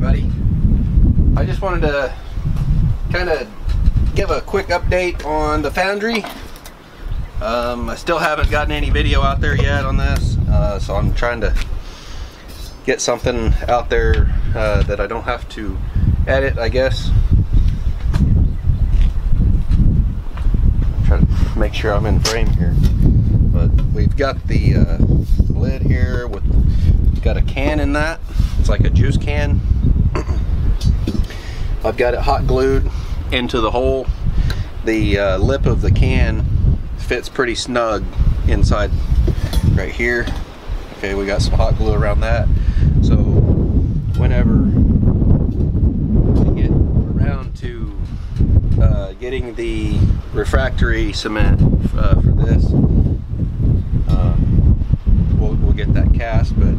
everybody. I just wanted to kind of give a quick update on the foundry. Um, I still haven't gotten any video out there yet on this, uh, so I'm trying to get something out there uh, that I don't have to edit, I guess. Try to make sure I'm in frame here. But we've got the uh, lid here with got a can in that. It's like a juice can. I've got it hot glued into the hole. The uh, lip of the can fits pretty snug inside right here. Okay, we got some hot glue around that. So whenever we get around to uh, getting the refractory cement uh, for this, uh, we'll, we'll get that cast, but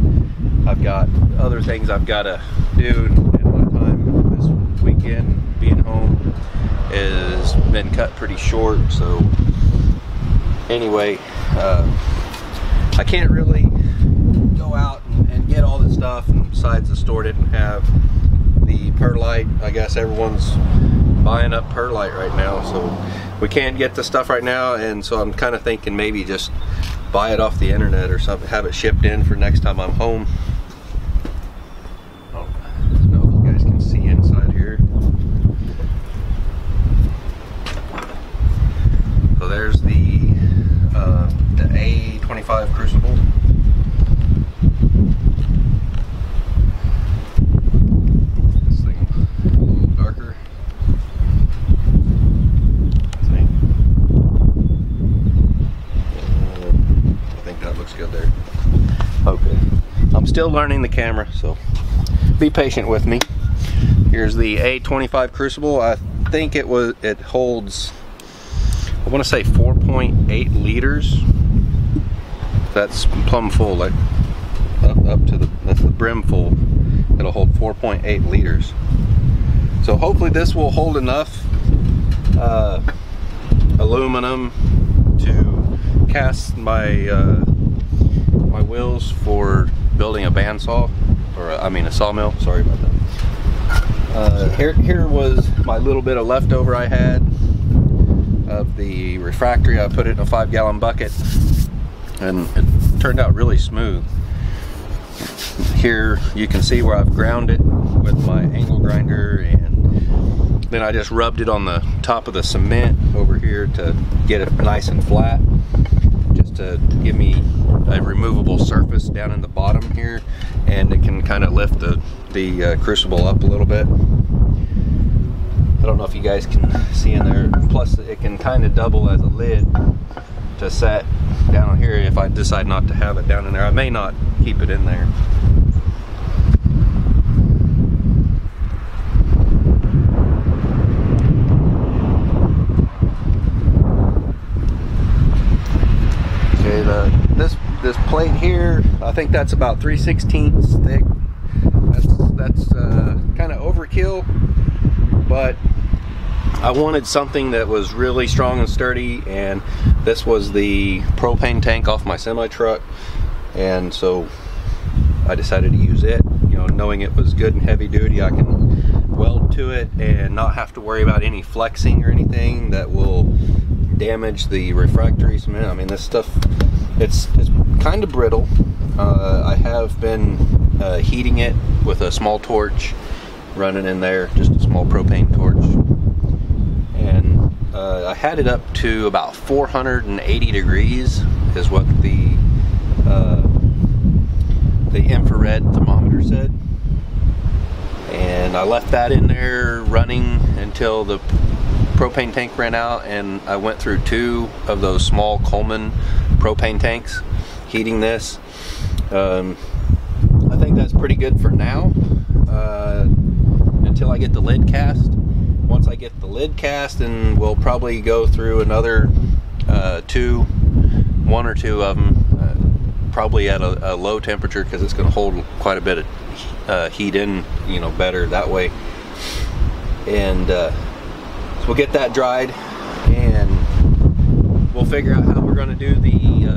I've got other things I've got to do and my time this being home has been cut pretty short so anyway uh, I can't really go out and, and, get all this stuff and besides the store didn't have the perlite. I guess everyone's buying up perlite right now so we can't get the stuff right now and so I'm kind of thinking maybe just buy it off the internet or something have it shipped in for next time I'm home there's the uh, the A25 Crucible. This thing a little darker. See? Uh, I think that looks good there. Okay. I'm still learning the camera, so be patient with me. Here's the A25 Crucible. I think it was it holds I want to say 4.8 liters. That's plumb full, like up, up to the, that's the brim full. It'll hold 4.8 liters. So hopefully this will hold enough uh, aluminum to cast my uh, my wheels for building a bandsaw, or a, I mean a sawmill. Sorry about that. Uh, here, here was my little bit of leftover I had of the refractory. I put it in a five gallon bucket and it turned out really smooth. Here you can see where I've ground it with my angle grinder and then I just rubbed it on the top of the cement over here to get it nice and flat just to give me a removable surface down in the bottom here and it can kind of lift the, the uh, crucible up a little bit. I don't know if you guys can see in there. Plus, it can kind of double as a lid to set down here if I decide not to have it down in there. I may not keep it in there. Okay, the this plate here, I think that's about 3 16ths thick. That's that's uh, kind of overkill, but I wanted something that was really strong and sturdy and this was the propane tank off my semi truck and so I decided to use it. You know knowing it was good and heavy duty I can weld to it and not have to worry about any flexing or anything that will damage the refractory cement. I mean this stuff it's, it's kind of brittle. Uh, I have been uh, heating it with a small torch running in there just a small propane torch. And uh, I had it up to about 480 degrees is what the uh, the infrared thermometer said. And I left that in there running until the propane tank ran out and I went through two of those small Coleman propane tanks heating this um, I think that's pretty good for now uh, until I get the lid cast once I get the lid cast and we'll probably go through another uh, two, one or two of them, uh, probably at a, a, low temperature because it's going to hold quite a bit of uh, heat in, you know, better that way. And uh, so we'll get that dried and we'll figure out how we're going to do the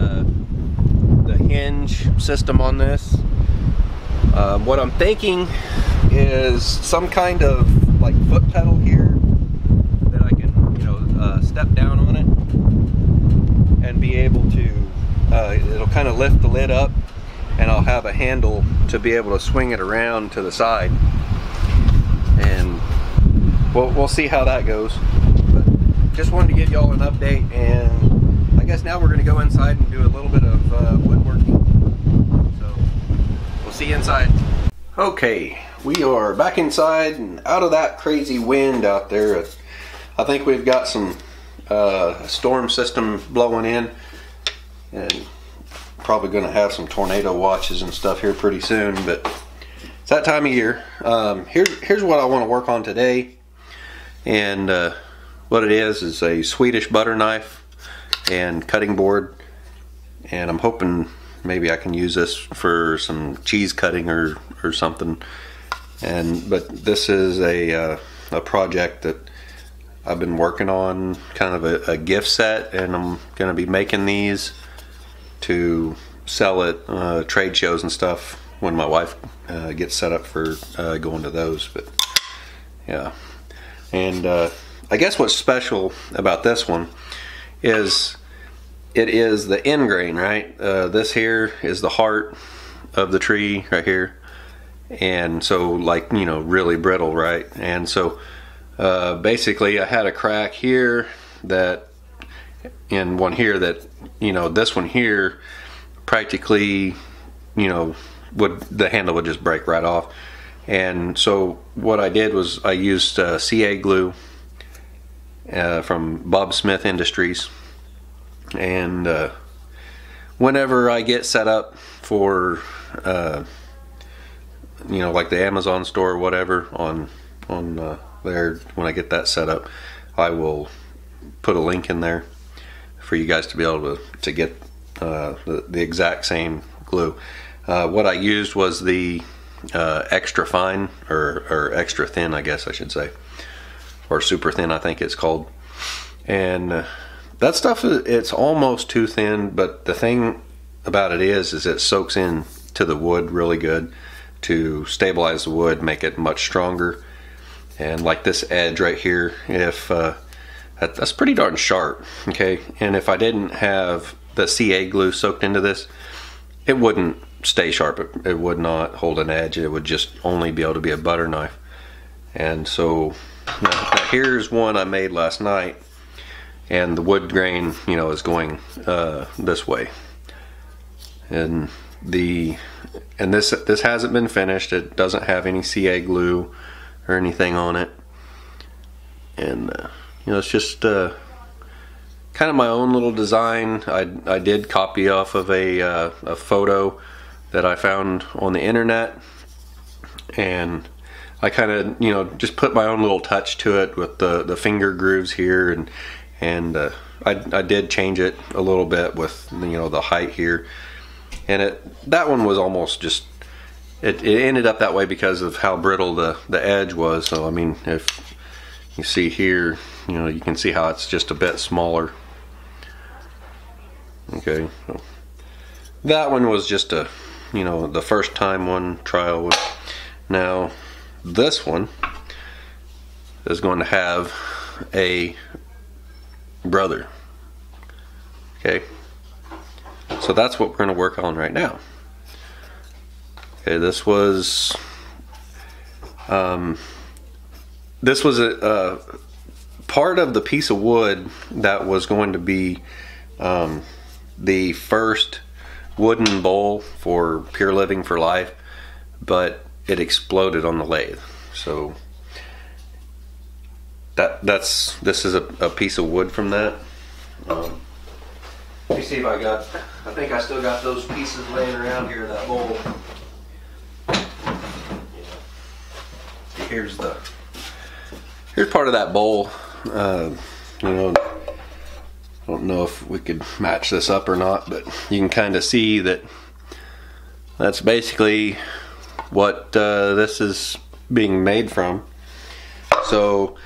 system on this. Um, what I'm thinking is some kind of like foot pedal here that I can, you know, uh, step down on it and be able to, uh, it'll kind of lift the lid up and I'll have a handle to be able to swing it around to the side. And we'll, we'll see how that goes. But just wanted to give y'all an update and guess now we're going to go inside and do a little bit of uh, woodworking. So we'll see you inside. Okay, we are back inside and out of that crazy wind out there. I think we've got some uh, storm system blowing in and probably going to have some tornado watches and stuff here pretty soon, but it's that time of year. Um, here, here's what I want to work on today. And uh, what it is is a Swedish butter knife and cutting board. And I'm hoping maybe I can use this for some cheese cutting or, or something. And But this is a, uh, a project that I've been working on, kind of a, a gift set, and I'm going to be making these to sell at uh, trade shows and stuff when my wife uh, gets set up for uh, going to those. But yeah, and uh, I guess what's special about this one is it is the end grain, right? Uh, this here is the heart of the tree right here, and so like you know really brittle, right? And so uh, basically, I had a crack here that and one here that you know this one here practically you know would the handle would just break right off and so what I did was I used uh, CA glue uh, from Bob Smith Industries and uh, whenever I get set up for uh, you know like the Amazon store or whatever on on uh, there when I get that set up I will put a link in there for you guys to be able to, to get uh, the, the exact same glue. Uh, what I used was the extra fine or, or extra thin, I guess I should say, or super thin, I think it's called. And uh, that stuff, it's almost too thin, but the thing about it is, is it soaks in to the wood really good to stabilize the wood, make it much stronger. And like this edge right here, if uh, that, that's pretty darn sharp, okay? And if I didn't have the CA glue soaked into this, it wouldn't stay sharp. It, it would not hold an edge. It would just only be able to be a butter knife. And so now, now here's one I made last night and the wood grain, you know, is going uh, this way. And the and this this hasn't been finished. It doesn't have any CA glue or anything on it. And uh, you know, it's just uh, kind of my own little design. I, I did copy off of a, uh, a photo that I found on the internet and I kind of you know just put my own little touch to it with the the finger grooves here and and uh, I, I did change it a little bit with you know the height here. And it that one was almost just it, it ended up that way because of how brittle the the edge was. So I mean if you see here you know you can see how it's just a bit smaller. Okay so that one was just a you know the first time one trial now this one is going to have a brother. Okay? So that's what we're going to work on right now. Okay this was um, this was a, part of the piece of wood that was going to be um, the first wooden bowl for Pure Living for Life, but it exploded on the lathe. So that that's this is a, a piece of wood from that. Um, let me see if I got. I think I still got those pieces laying around here. That bowl. Here's the. Here's part of that bowl. Uh, you know, I don't know if we could match this up or not, but you can kind of see that that's basically what uh, this is being made from. So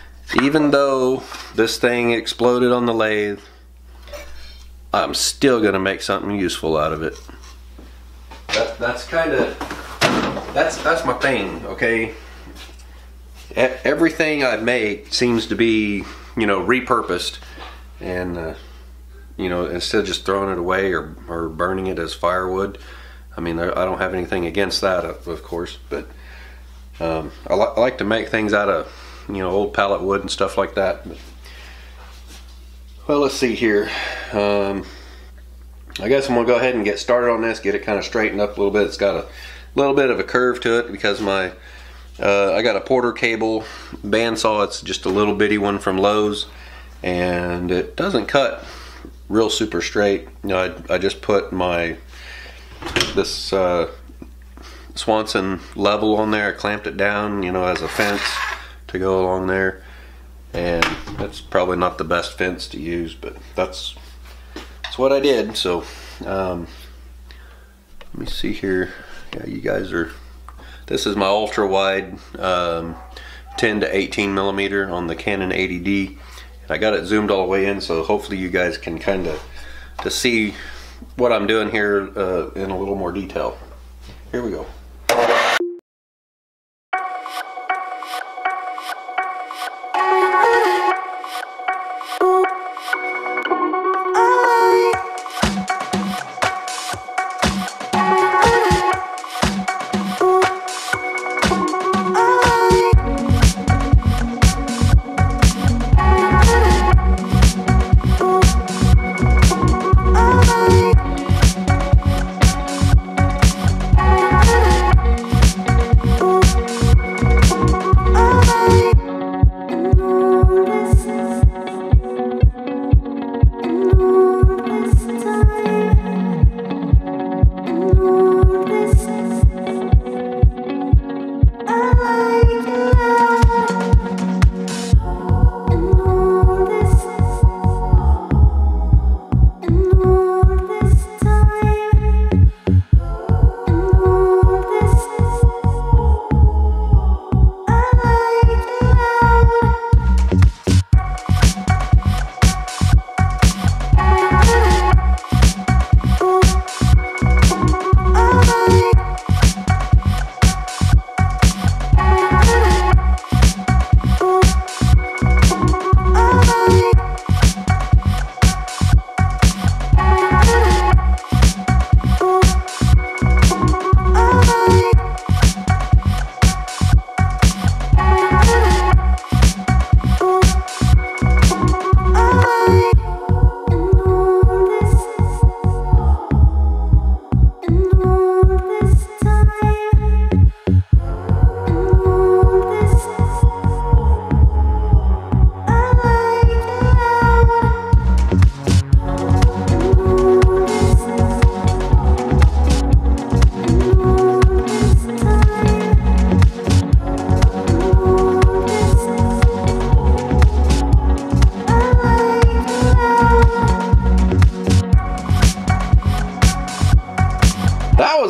even though this thing exploded on the lathe, I'm still gonna make something useful out of it. That, that's kind of that's that's my thing. Okay, everything I make seems to be, you know, repurposed, and uh, you know, instead of just throwing it away or or burning it as firewood. I mean, I don't have anything against that, of course, but um, I, li I, like to make things out of, you know, old pallet wood and stuff like that. But, well, let's see here. Um, I guess I'm gonna go ahead and get started on this, get it kind of straightened up a little bit. It's got a little bit of a curve to it because my uh, I got a Porter cable bandsaw. It's just a little bitty one from Lowe's, and it doesn't cut real super straight. You know, I, I just put my this uh, Swanson level on there. I clamped it down, you know, as a fence to go along there, and that's probably not the best fence to use, but that's that's what I did. So, um, let me see here. Yeah, you guys are this is my ultra wide um, 10 to 18 millimeter on the Canon 80D. I got it zoomed all the way in so hopefully you guys can kind of to see what I'm doing here uh, in a little more detail. Here we go.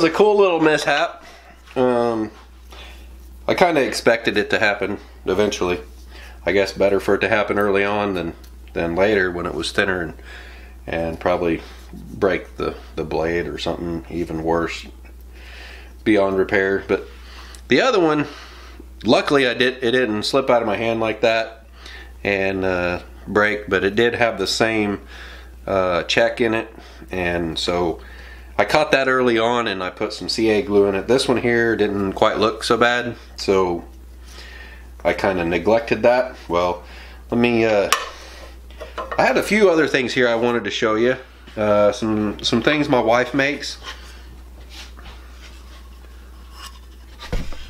A cool little mishap. Um, I kind of expected it to happen eventually. I guess better for it to happen early on than than later when it was thinner and and probably break the the blade or something even worse beyond repair. But the other one, luckily I did it didn't slip out of my hand like that and uh, break, but it did have the same uh, check in it, and so I caught that early on and I put some CA glue in it. This one here didn't quite look so bad, so I kind of neglected that. Well, let me, uh, I had a few other things here I wanted to show you. Uh, some, some things my wife makes.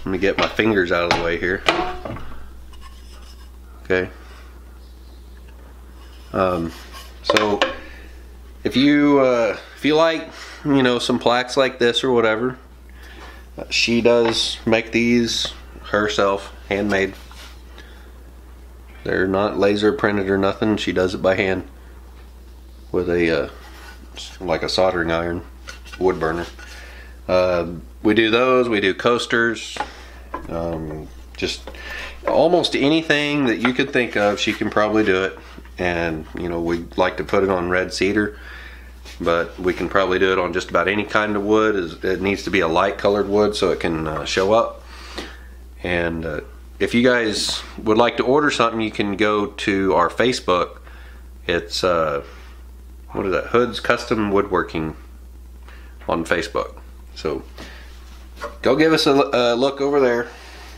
Let me get my fingers out of the way here. Okay. Um, so if you uh, if you like you know, some plaques like this or whatever. She does make these herself, handmade. They're not laser printed or nothing. She does it by hand with a uh, like a soldering iron wood burner. Uh, we do those. We do coasters. Um, just almost anything that you could think of, she can probably do it. And you know, we like to put it on red cedar but we can probably do it on just about any kind of wood. It needs to be a light colored wood so it can uh, show up. And uh, if you guys would like to order something, you can go to our Facebook. It's uh, what is that? Hood's Custom Woodworking on Facebook. So go give us a, a look over there,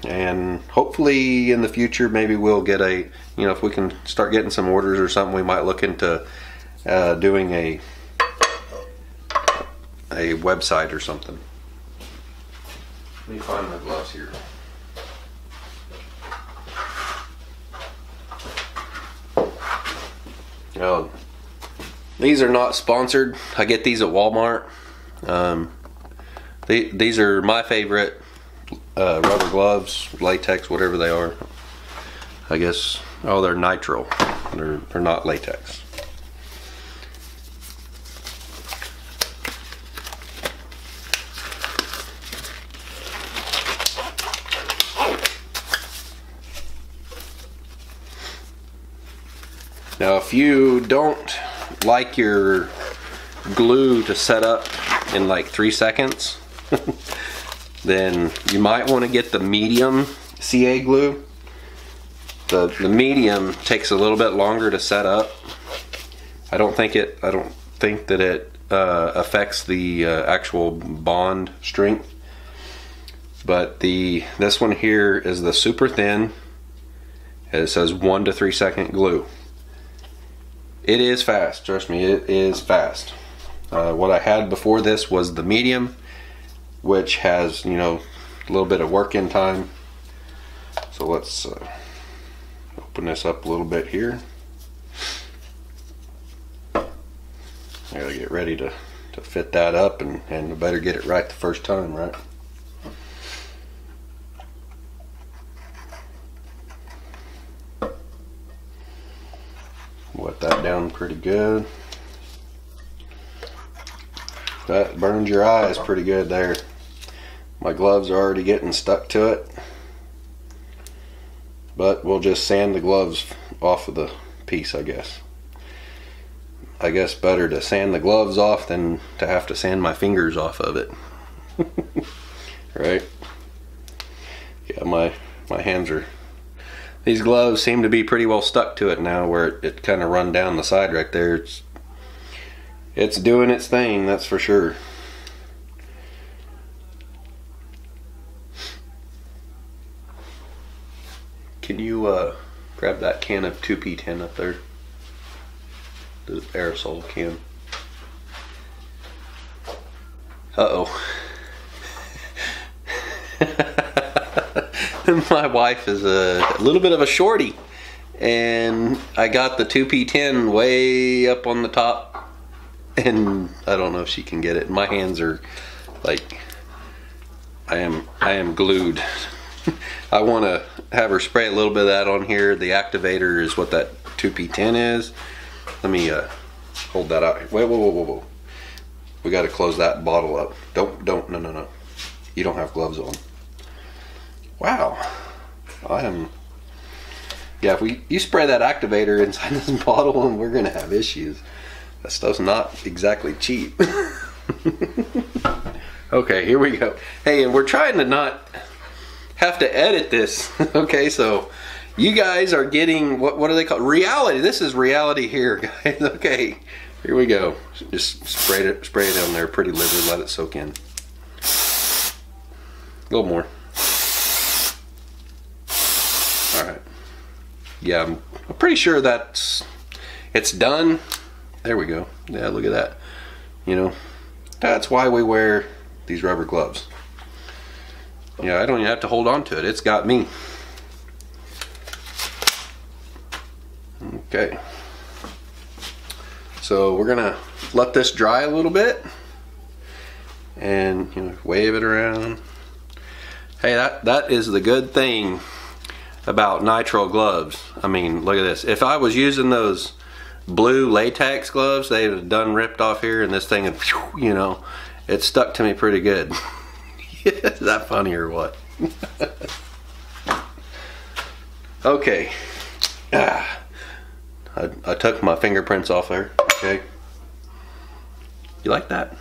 and hopefully in the future maybe we'll get a you know if we can start getting some orders or something, we might look into uh, doing a a website or something. Let me find my gloves here. Oh, these are not sponsored. I get these at Walmart. Um, they, these are my favorite uh, rubber gloves, latex, whatever they are. I guess, oh, they're nitrile. They're, they're not latex. Now if you don't like your glue to set up in like three seconds, then you might want to get the medium CA glue. The, the medium takes a little bit longer to set up. I don't think it, I don't think that it uh, affects the uh, actual bond strength. But the this one here is the super thin. It says one to three second glue. It is fast, trust me, it is fast. Uh, what I had before this was the medium, which has, you know, a little bit of work-in time. So let's uh, open this up a little bit here. I gotta get ready to, to fit that up and, and better get it right the first time, right? Wet that down pretty good. That burns your eyes pretty good there. My gloves are already getting stuck to it. But we'll just sand the gloves off of the piece, I guess. I guess better to sand the gloves off than to have to sand my fingers off of it. right? Yeah, my my hands are these gloves seem to be pretty well stuck to it now where it, it kind of run down the side right there. It's, it's doing its thing, that's for sure. Can you uh, grab that can of 2P10 up there? The aerosol can. Uh-oh. my wife is a, a, little bit of a shorty and I got the 2P10 way up on the top and I don't know if she can get it. My hands are like I am I am glued. I want to have her spray a little bit of that on here. The activator is what that 2P10 is. Let me uh, hold that out. Wait, whoa, whoa, whoa, whoa. We got to close that bottle up. Don't, don't, no, no, no. You don't have gloves on. Wow. I am. Yeah, if we you spray that activator inside this bottle, and we're gonna have issues. That stuff's not exactly cheap. okay, here we go. Hey, and we're trying to not have to edit this. okay, so you guys are getting what what are they called? Reality. This is reality here, guys. okay, here we go. Just spray it spray it on there, pretty livid. Let it soak in. A little more. Yeah, I'm, I'm pretty sure that's it's done. There we go. Yeah, look at that. You know, that's why we wear these rubber gloves. Yeah, I don't even have to hold on to it. It's got me. Okay. So we're gonna let this dry a little bit and you know wave it around. Hey, that that is the good thing about nitrile gloves. I mean, look at this. If I was using those blue latex gloves, they'd have done ripped off here and this thing, had, you know, it stuck to me pretty good. Is that funny or what? okay. Ah. I, I took my fingerprints off there. Okay. You like that?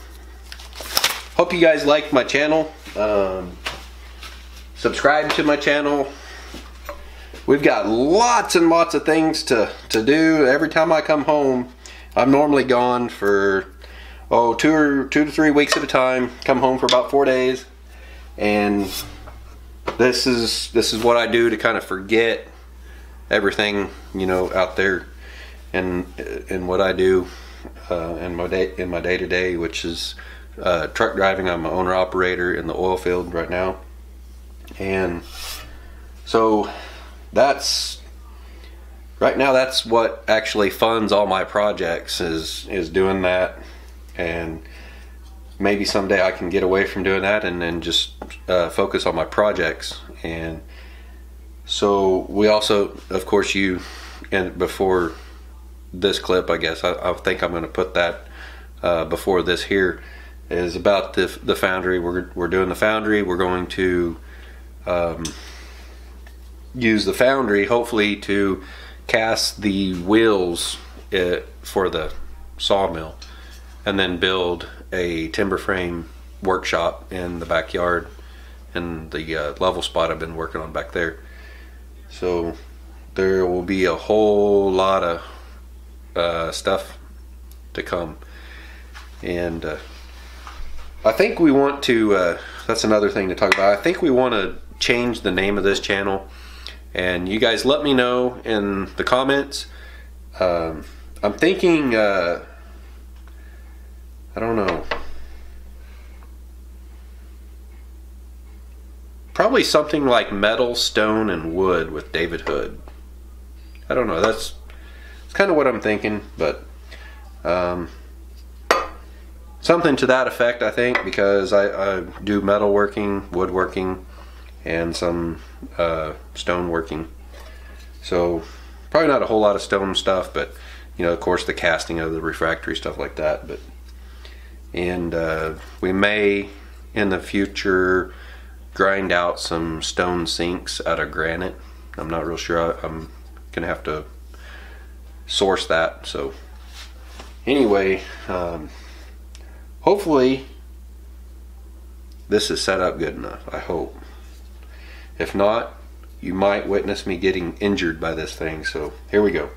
Hope you guys like my channel. Um, subscribe to my channel we've got lots and lots of things to, to do. Every time I come home, I'm normally gone for oh two or two to three weeks at a time. Come home for about four days, and this is this is what I do to kind of forget everything you know out there and and what I do uh, in my day in my day to day, which is uh, truck driving. I'm an owner operator in the oil field right now, and so that's right now. That's what actually funds all my projects is is doing that, and maybe someday I can get away from doing that and then just uh, focus on my projects. And so we also, of course, you and before this clip, I guess I, I think I'm going to put that uh, before this here is about the the foundry. We're we're doing the foundry. We're going to um, use the foundry, hopefully, to cast the wheels uh, for the sawmill, and then build a timber frame workshop in the backyard and the uh, level spot I've been working on back there. So there will be a whole lot of uh, stuff to come, and uh, I think we want to. Uh, that's another thing to talk about. I think we want to change the name of this channel, and you guys let me know in the comments. Um, I'm thinking. Uh, I don't know. Probably something like metal, stone, and wood with David Hood. I don't know. That's, that's kind of what I'm thinking, but um, something to that effect, I think, because I, I do metalworking, woodworking, and some uh, stone working. So probably not a whole lot of stone stuff, but you know, of course, the casting of the refractory stuff like that. But and uh, we may in the future grind out some stone sinks out of granite. I'm not real sure. I, I'm gonna have to source that. So anyway, um, hopefully this is set up good enough. I hope. If not, you might witness me getting injured by this thing. So here we go.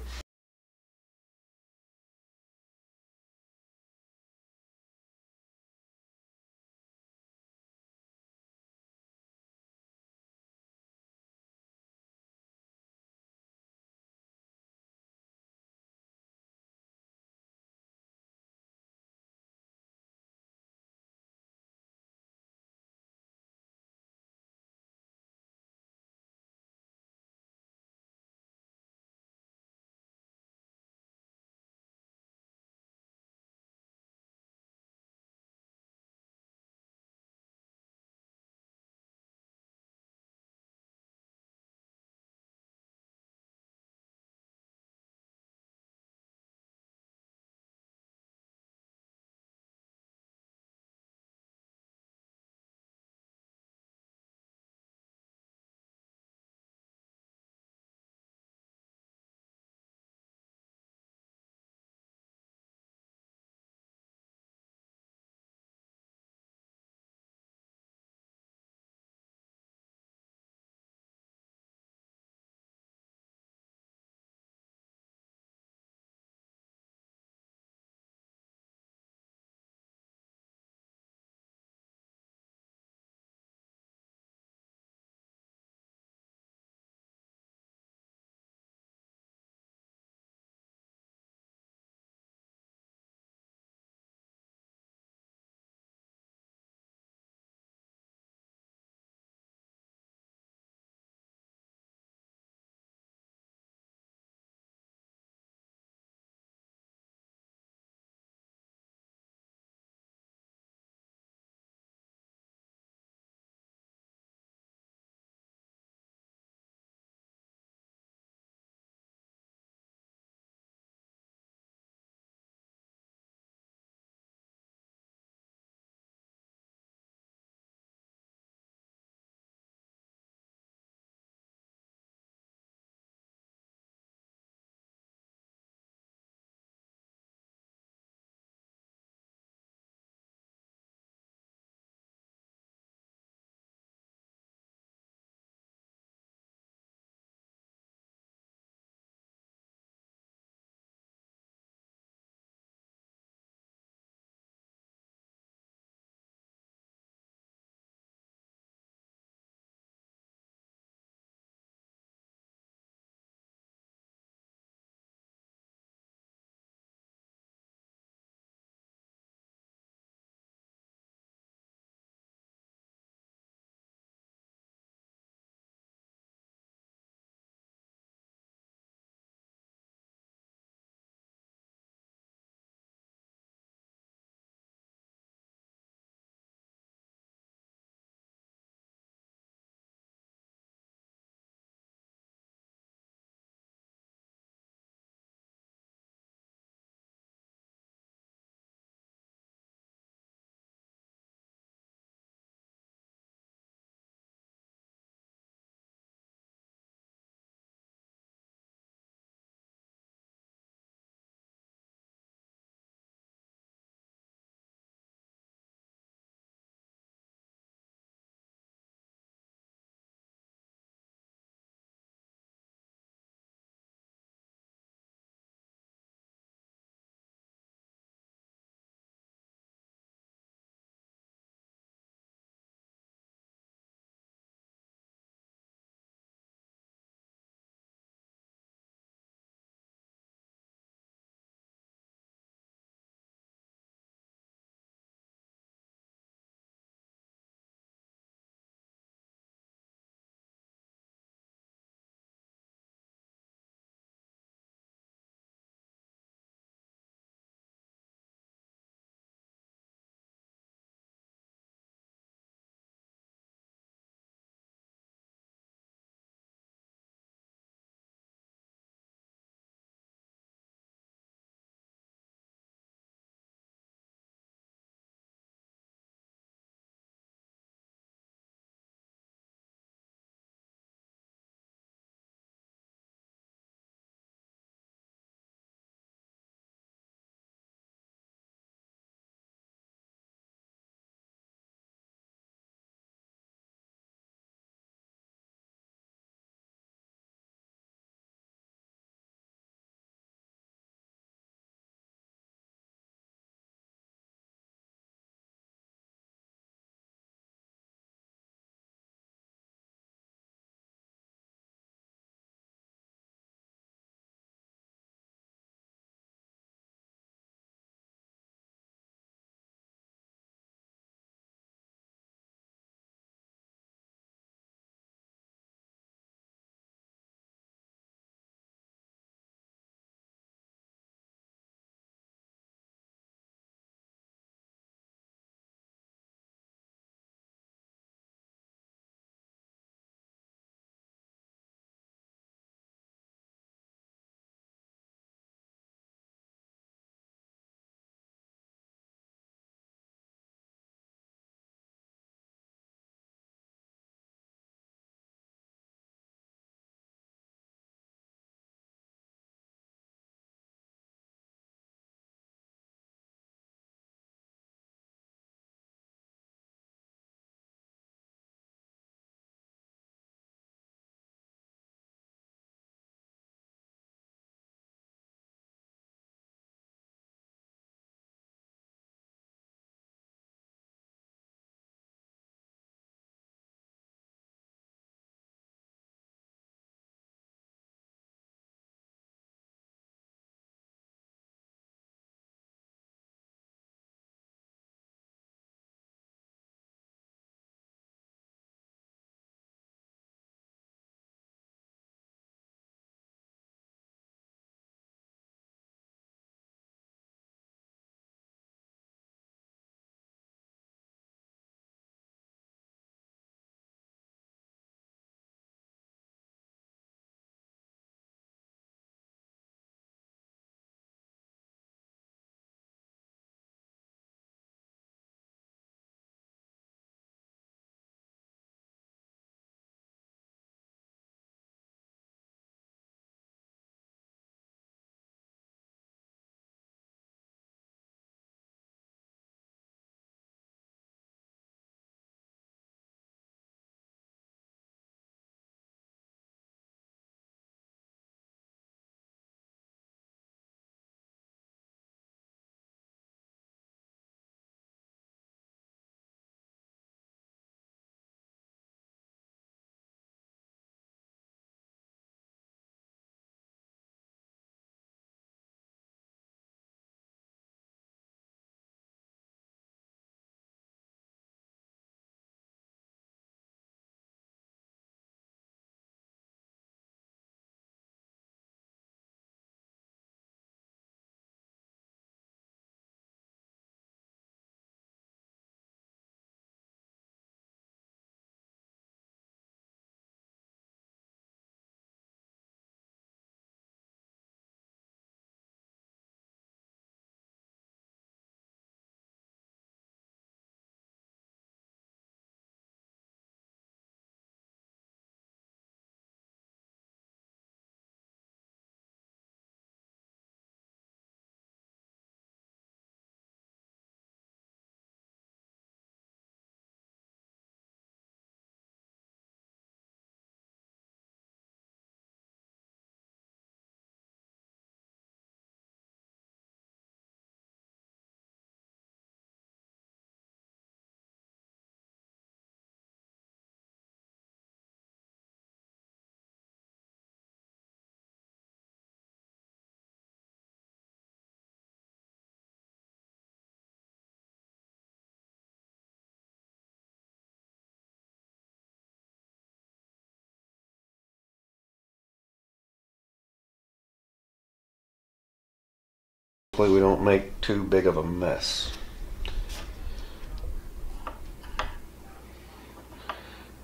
Hopefully we don't make too big of a mess.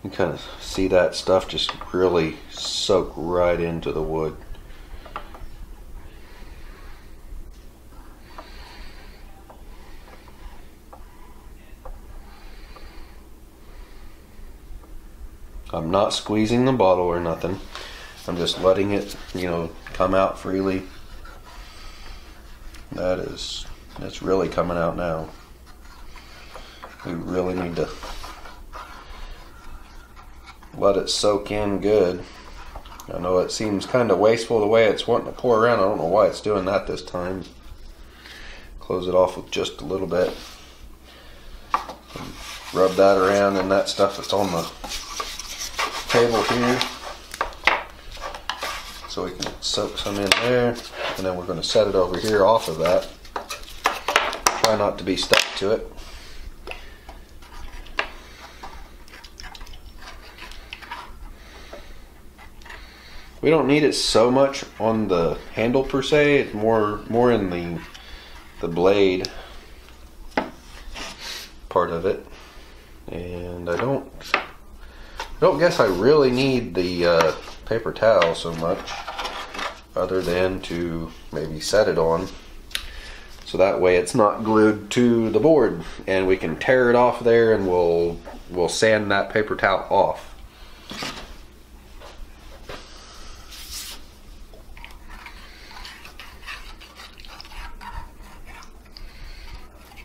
You kind of see that stuff just really soak right into the wood. I'm not squeezing the bottle or nothing. I'm just letting it, you know, come out freely. That is, it's really coming out now. We really need to let it soak in good. I know it seems kind of wasteful the way it's wanting to pour around. I don't know why it's doing that this time. Close it off with just a little bit. Rub that around and that stuff that's on the table here. So we can soak some in there. And then we're going to set it over here off of that. Try not to be stuck to it. We don't need it so much on the handle per se. It's more more in the the blade part of it. And I don't I don't guess I really need the uh, paper towel so much other than to maybe set it on. So that way it's not glued to the board and we can tear it off there and we'll we'll sand that paper towel off.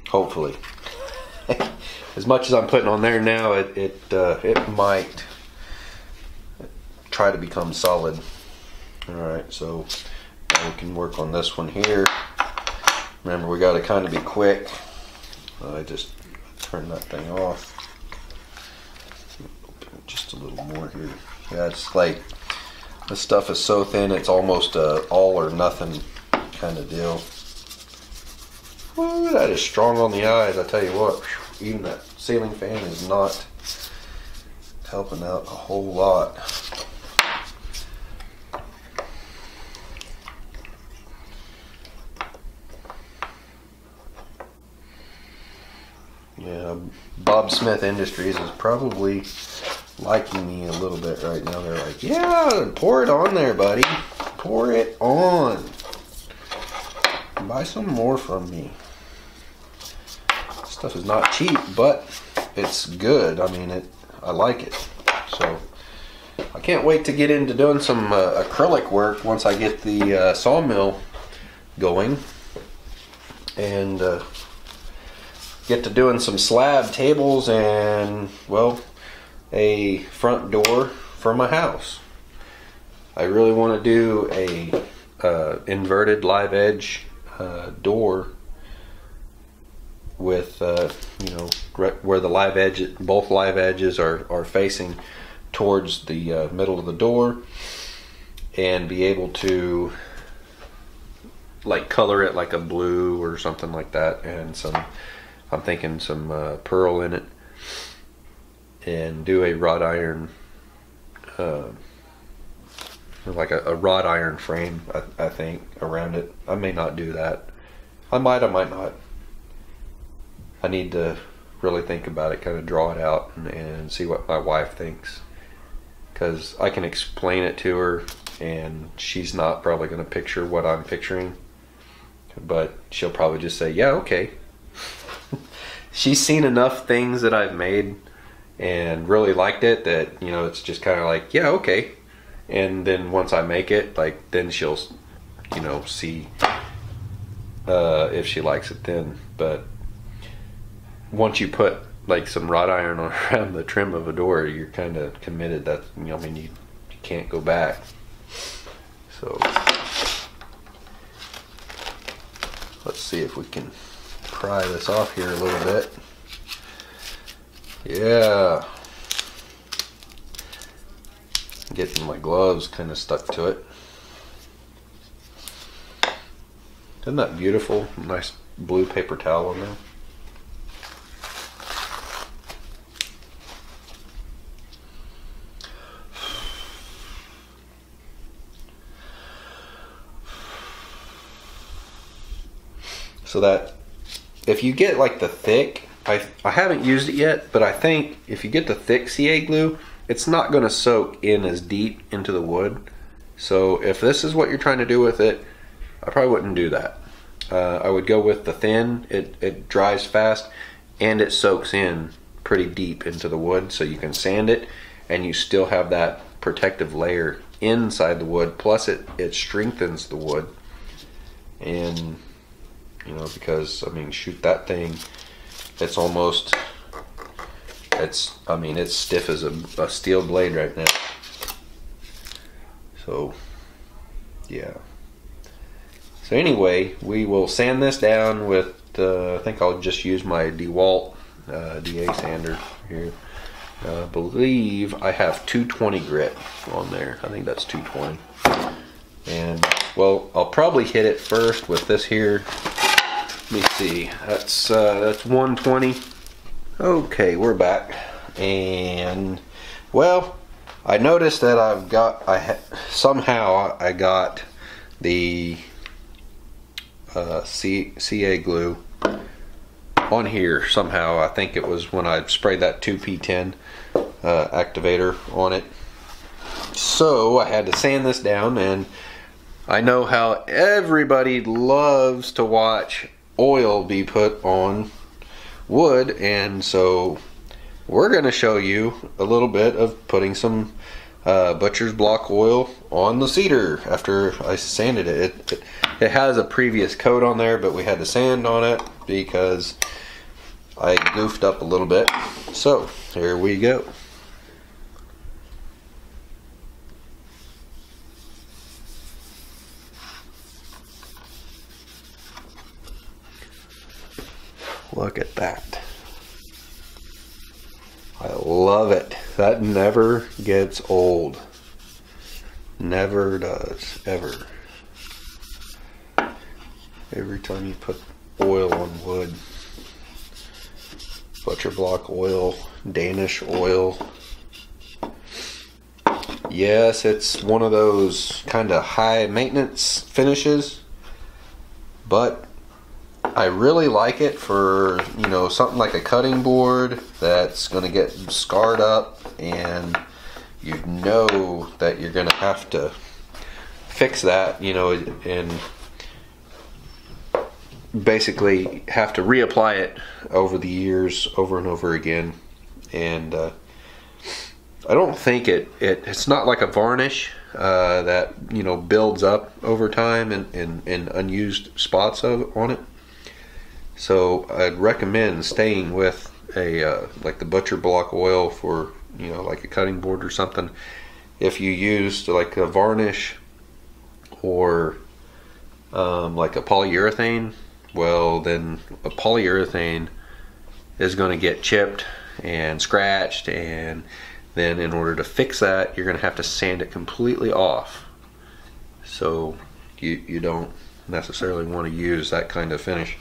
Hopefully. As much as I'm putting on there now, it it uh, it might try to become solid. All right, so we can work on this one here. Remember, we got to kind of be quick. I just turn that thing off. Just a little more here. Yeah, it's like this stuff is so thin, it's almost a all or nothing kind of deal. Ooh, that is strong on the eyes, I tell you what even that ceiling fan is not helping out a whole lot. Yeah, Bob Smith Industries is probably liking me a little bit right now. They're like, yeah, pour it on there, buddy. Pour it on. Buy some more from me stuff is not cheap, but it's good. I mean, it. I like it. So I can't wait to get into doing some uh, acrylic work once I get the uh, sawmill going, and uh, get to doing some slab tables and well, a front door for my house. I really want to do a uh, inverted live edge uh, door with uh, you know where the live edge both live edges are, are facing towards the uh, middle of the door and be able to like color it like a blue or something like that and some I'm thinking some uh, pearl in it. And do a wrought iron uh, like a, a, wrought iron frame I, I think around it. I may not do that. I might I might not. I need to really think about it, kind of draw it out and, and see what my wife thinks. Because I can explain it to her, and she's not probably going to picture what I'm picturing, but she'll probably just say, Yeah, okay. She's seen enough things that I've made and really liked it that, you know, it's just kind of like, Yeah, okay. And then once I make it, like, then she'll, you know, see uh, if she likes it then. But once you put like some wrought iron around the trim of a door, you're kind of committed. That you know, I mean, you, you can't go back. So let's see if we can pry this off here a little bit. Yeah. Getting my gloves kind of stuck to it. Isn't that beautiful? Nice blue paper towel on there. so that if you get like the thick, I, I haven't used it yet, but I think if you get the thick CA glue, it's not going to soak in as deep into the wood. So if this is what you're trying to do with it, I probably wouldn't do that. Uh, I would go with the thin, it, it dries fast and it soaks in pretty deep into the wood so you can sand it and you still have that protective layer inside the wood plus it it strengthens the wood and you know because I mean shoot that thing it's almost it's I mean it's stiff as a, a steel blade right now so yeah so anyway we will sand this down with uh, I think I'll just use my DeWalt uh, DA sander here uh, I believe I have 220 grit on there. I think that's 220. And well, I'll probably hit it first with this here. Me see. That's uh, that's 120. Okay, we're back. And well, I noticed that I've got I somehow I got the uh, C, CA glue on here somehow. I think it was when I sprayed that 2P10 uh, activator on it. So I had to sand this down and I know how everybody loves to watch oil be put on wood and so we're going to show you a little bit of putting some uh, butcher's block oil on the cedar after I sanded it. It, it. it has a previous coat on there but we had to sand on it because I goofed up a little bit. So here we go. Look at that. I love it. That never gets old. Never does, ever. Every time you put oil on wood, butcher block oil, Danish oil. Yes, it's one of those kind of high maintenance finishes, but I really like it for, you know, something like a cutting board that's going to get scarred up and you know that you're going to have to fix that, you know, and basically have to reapply it over the years over and over again. And uh, I don't think it, it, it's not like a varnish uh, that, you know, builds up over time in, in unused spots of, on it so I'd recommend staying with a uh, like the butcher block oil for you know like a cutting board or something. If you used like a varnish or um, like a polyurethane, well then a polyurethane is going to get chipped and scratched and then in order to fix that you're going to have to sand it completely off so you, you don't necessarily want to use that kind of finish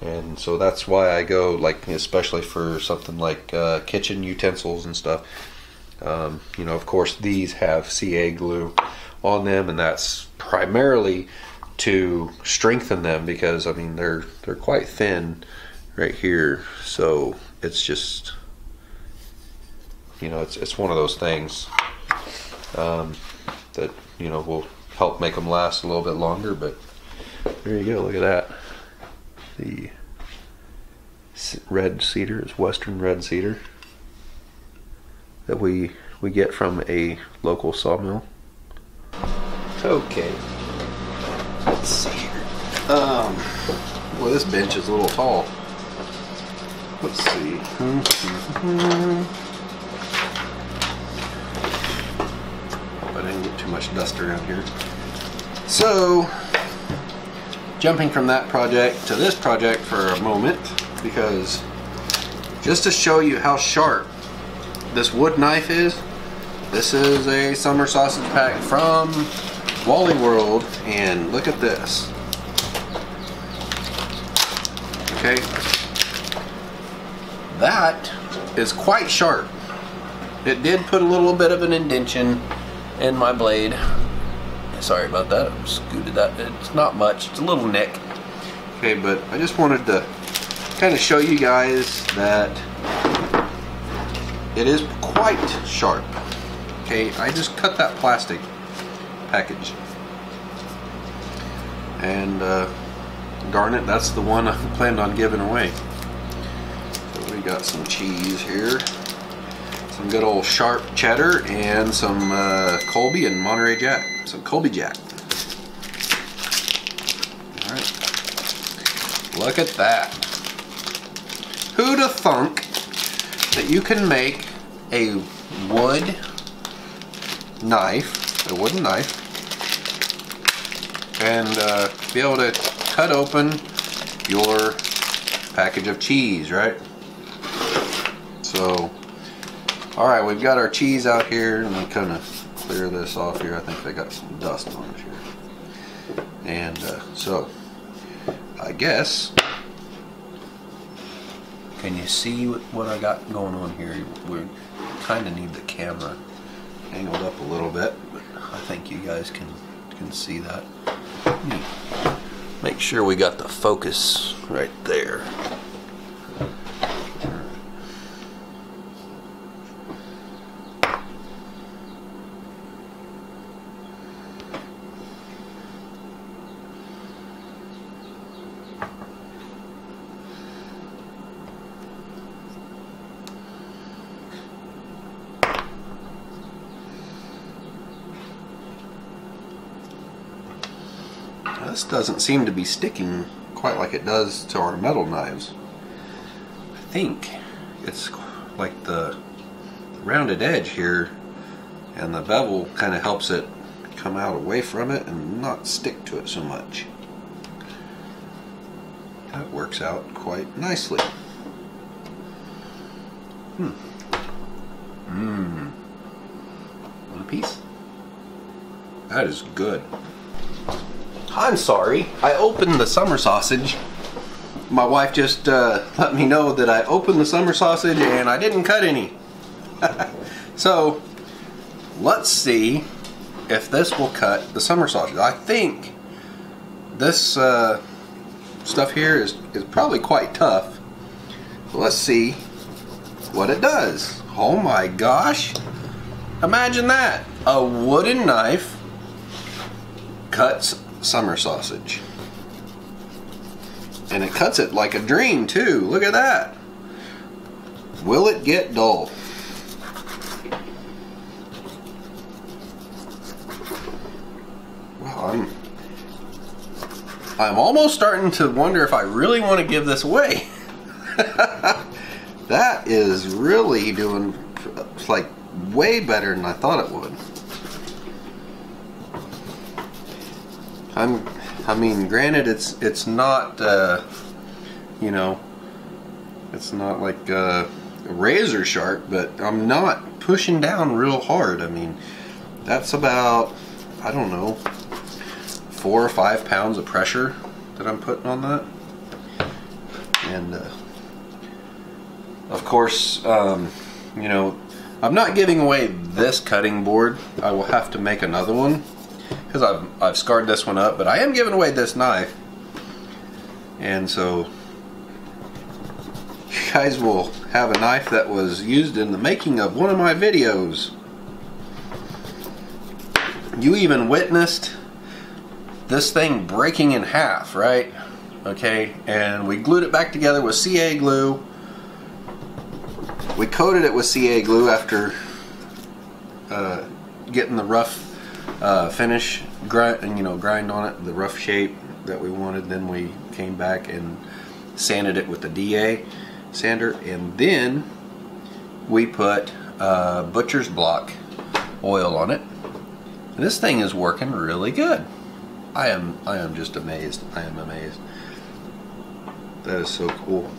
and so that's why I go like especially for something like uh, kitchen utensils and stuff. Um, you know, of course, these have CA glue on them, and that's primarily to strengthen them because I mean they're they're quite thin right here, so it's just you know it's it's one of those things um, that you know will help make them last a little bit longer. But there you go, look at that the red cedar it's western red cedar that we we get from a local sawmill. Okay, let's see here. Um, well, this bench is a little tall. Let's see. Hope I didn't get too much dust around here. So, jumping from that project to this project for a moment because just to show you how sharp this wood knife is this is a summer sausage pack from Wally World and look at this. Okay. That is quite sharp. It did put a little bit of an indention in my blade sorry about that I scooted that it's not much it's a little nick Okay, but I just wanted to kind of show you guys that it is quite sharp. Okay, I just cut that plastic package. And uh, garnet, that's the one I planned on giving away. So we got some cheese here. Some good old sharp cheddar and some uh, Colby and Monterey Jack. Some Colby Jack. Alright. Look at that. Who'd have thunk that you can make a wood knife, a wooden knife, and uh, be able to cut open your package of cheese, right? So, alright, we've got our cheese out here. Let me kind of clear this off here. I think they got some dust on it here. And uh, so, I guess, can you see what I got going on here? We kind of need the camera angled up a little bit, but I think you guys can can see that. Make sure we got the focus right there. This doesn't seem to be sticking quite like it does to our metal knives. I think it's like the, rounded edge here and the bevel kind of helps it come out away from it and not stick to it so much. That works out quite nicely. Hmm. Mmm. One piece. That is good. I'm sorry. I opened the summer sausage. My wife just uh, let me know that I opened the summer sausage and I didn't cut any. so let's see if this will cut the summer sausage. I think this uh, stuff here is, is probably quite tough. Let's see what it does. Oh my gosh. Imagine that. A wooden knife cuts summer sausage. And it cuts it like a dream too. Look at that. Will it get dull? Well, I'm I'm almost starting to wonder if I really want to give this away. that is really doing like way better than I thought it would. I'm, I mean, granted, it's it's not, uh, you know, it's not like uh, razor sharp, but I'm not pushing down real hard. I mean, that's about, I don't know, four or five pounds of pressure that I'm putting on that. And, uh, of course, um, you know, I'm not giving away this cutting board. I will have to make another one because I've, I've scarred this one up, but I am giving away this knife. And so you guys will have a knife that was used in the making of one of my videos. You even witnessed this thing breaking in half, right? Okay, and we glued it back together with CA glue. We coated it with CA glue after uh, getting the rough uh, finish, grind, and you know, grind on it, the rough shape that we wanted. Then we came back and sanded it with the DA sander, and then we put uh, butcher's block oil on it. And this thing is working really good. I am I am just amazed. I am amazed. That is so cool.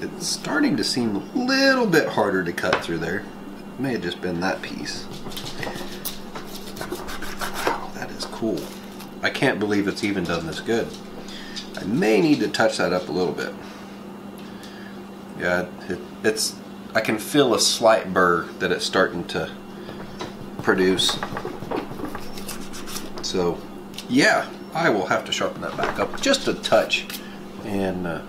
It's starting to seem a little bit harder to cut through there may have just been that piece. Wow, that is cool. I can't believe it's even done this good. I may need to touch that up a little bit. Yeah, it, it's, I can feel a slight burr that it's starting to produce. So, yeah, I will have to sharpen that back up just a touch. And, uh,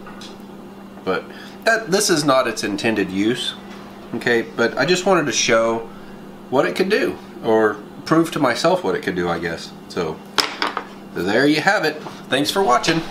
but that, this is not its intended use. Okay, but I just wanted to show what it could do, or prove to myself what it could do, I guess. So, there you have it. Thanks for watching.